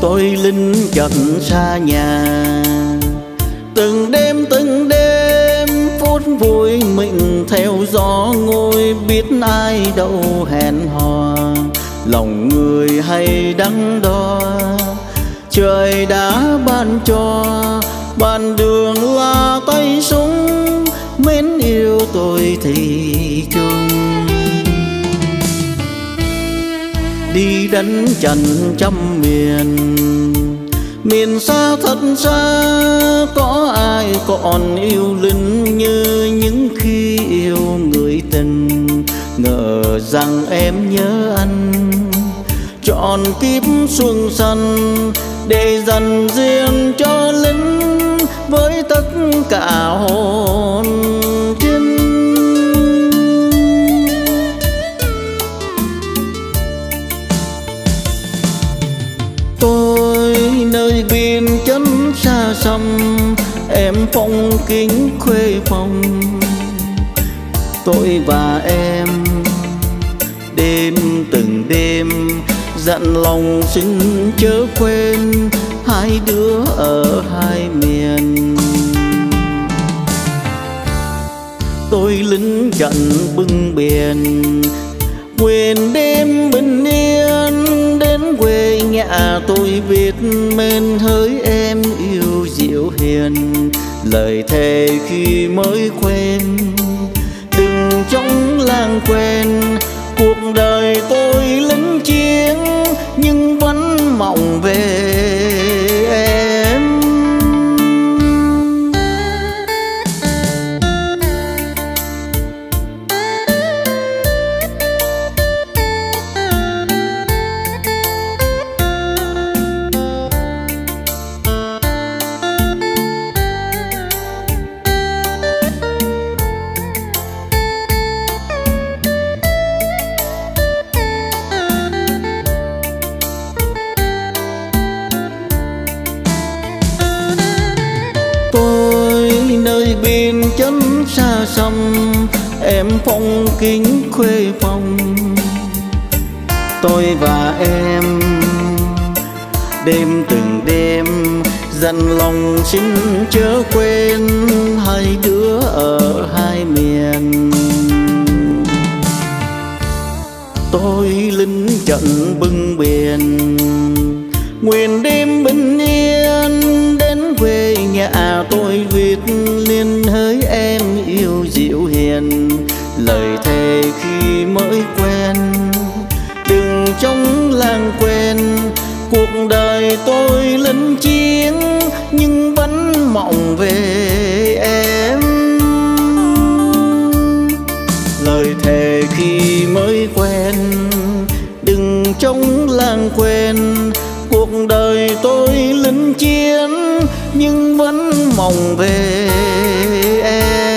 tôi linh trận xa nhà. Từng đêm từng đêm, phút vui mình theo gió ngôi, biết ai đâu hẹn hò. Lòng người hay đắn đo, trời đã ban cho. Ban đường là tay súng, mến yêu tôi thì chung đi đánh trận trăm miền. Miền xa thật xa, có ai còn yêu linh như những khi yêu người tình? Ngờ rằng em nhớ anh, chọn kiếp xuân xanh để dành riêng cho lính với tất cả hồn nơi biên chân xa xăm, em phong kính khuê phòng. Tôi và em đêm từng đêm, dặn lòng xin chớ quên hai đứa ở hai miền. Tôi lính trận bưng biển nguyện đêm bình yên nhà tôi viết mến hỡi em yêu dịu hiền, lời thề khi mới quen. Đừng trong làng quen, cuộc đời tôi lính chiến, nhưng vẫn mộng về. Nơi biên chân xa xăm em phong kính khuê phòng. Tôi và em, đêm từng đêm dặn lòng xin chớ quên hai đứa ở hai miền. Tôi lính trận bưng biển nguyện đêm bình yên quê nhà tôi viết liên hỡi em yêu dịu hiền. Lời thề khi mới quen, đừng trong làng quên cuộc đời tôi lính chiến nhưng vẫn mộng về em. Lời thề khi mới quen, đừng trong làng quên cuộc đời tôi lính chiến nhưng vẫn mong về em.